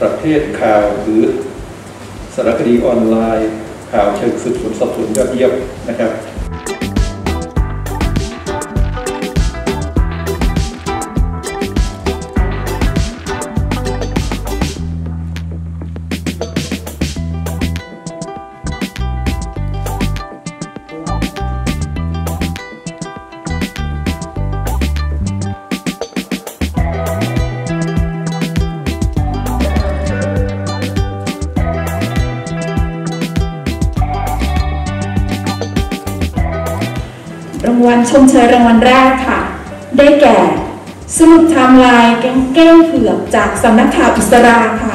ประเทศข่าวหรือสารคดีออนไลน์ ข่าวเชิงสืบสวนสอบสวนยอดเยี่ยมนะครับ รางวัลชมเชยรางวัลแรกค่ะ ได้แก่สมุปไทม์ไลน์แกงเก้งเผือกจากสำนักข่าวอิสราค่ะ